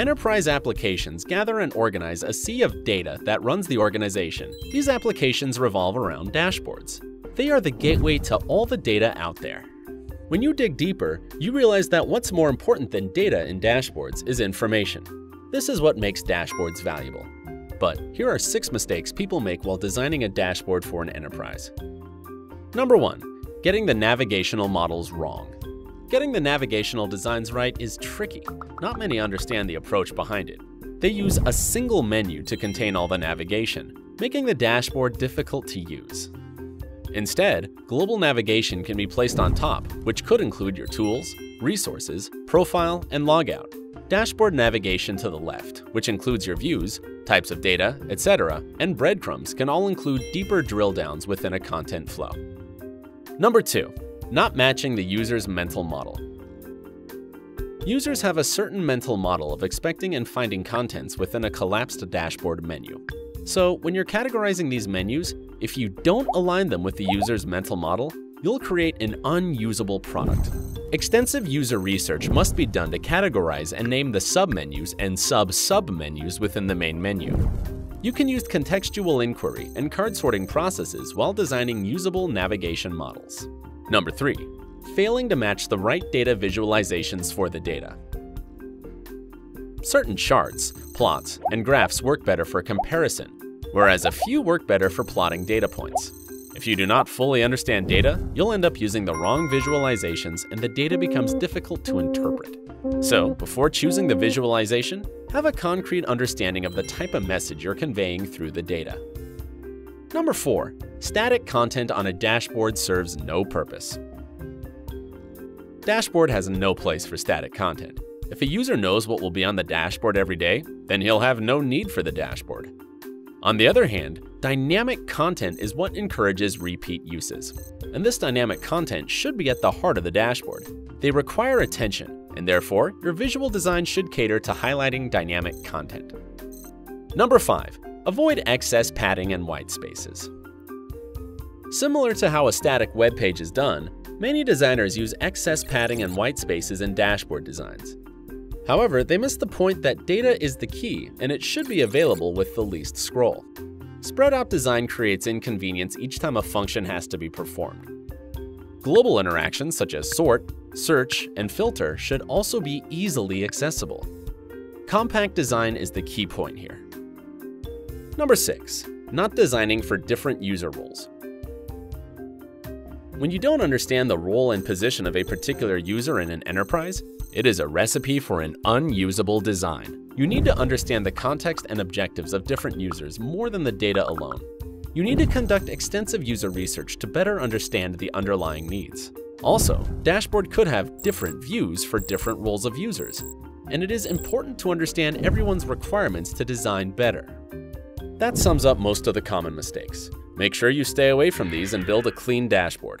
Enterprise applications gather and organize a sea of data that runs the organization. These applications revolve around dashboards. They are the gateway to all the data out there. When you dig deeper, you realize that what's more important than data in dashboards is information. This is what makes dashboards valuable. But here are six mistakes people make while designing a dashboard for an enterprise. Number one, getting the navigational models wrong. Getting the navigational designs right is tricky. Not many understand the approach behind it. They use a single menu to contain all the navigation, making the dashboard difficult to use. Instead, global navigation can be placed on top, which could include your tools, resources, profile, and logout. Dashboard navigation to the left, which includes your views, types of data, etc., and breadcrumbs can all include deeper drill downs within a content flow. Number 2. Not matching the user's mental model. Users have a certain mental model of expecting and finding contents within a collapsed dashboard menu. So, when you're categorizing these menus, if you don't align them with the user's mental model, you'll create an unusable product. Extensive user research must be done to categorize and name the submenus and sub-submenus within the main menu. You can use contextual inquiry and card sorting processes while designing usable navigation models. Number 3. Failing to match the right data visualizations for the data. Certain charts, plots, and graphs work better for comparison, whereas a few work better for plotting data points. If you do not fully understand data, you'll end up using the wrong visualizations and the data becomes difficult to interpret. So, before choosing the visualization, have a concrete understanding of the type of message you're conveying through the data. Number 4. Static content on a dashboard serves no purpose. Dashboard has no place for static content. If a user knows what will be on the dashboard every day, then he'll have no need for the dashboard. On the other hand, dynamic content is what encourages repeat uses. And this dynamic content should be at the heart of the dashboard. They require attention, and therefore, your visual design should cater to highlighting dynamic content. Number 5. Avoid excess padding and white spaces. Similar to how a static web page is done, many designers use excess padding and white spaces in dashboard designs. However, they miss the point that data is the key and it should be available with the least scroll. Spread out design creates inconvenience each time a function has to be performed. Global interactions such as sort, search, and filter should also be easily accessible. Compact design is the key point here. Number 6. Not designing for different user roles. When you don't understand the role and position of a particular user in an enterprise, it is a recipe for an unusable design. You need to understand the context and objectives of different users more than the data alone. You need to conduct extensive user research to better understand the underlying needs. Also, Dashboard could have different views for different roles of users, and it is important to understand everyone's requirements to design better. That sums up most of the common mistakes. Make sure you stay away from these and build a clean dashboard.